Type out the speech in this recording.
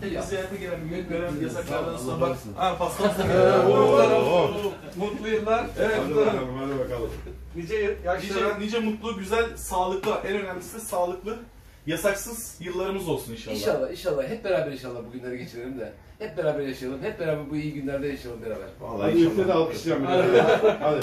Peki ziyarete gelen büyük gören yasaklardan sonra bak. Ha pastamız Mutlu yıllar. Evet Hadi bakalım, hadi bakalım. Nice yaşlara. Nice, nice mutlu, güzel, sağlıklı, en önemlisi de sağlıklı, yasaksız yıllarımız olsun inşallah. İnşallah, inşallah. Hep beraber inşallah bu günleri geçirelim de. Hep beraber yaşayalım. Hep beraber bu iyi günlerde yaşayalım beraber. Vallahi işte de alkışlayacağım. de. Hadi.